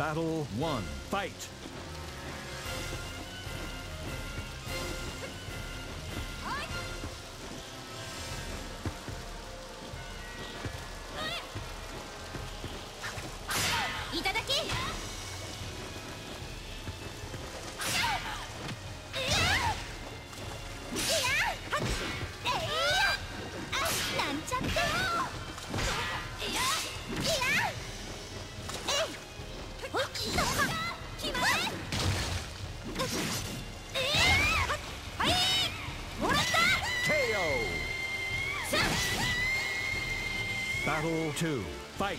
Battle 1. Fight! Battle 2 Fight!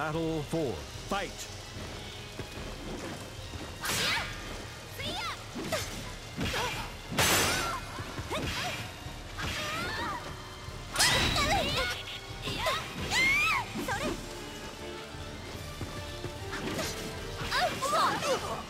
Battle 4. Fight! Oh!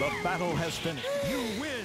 The battle has finished. You win.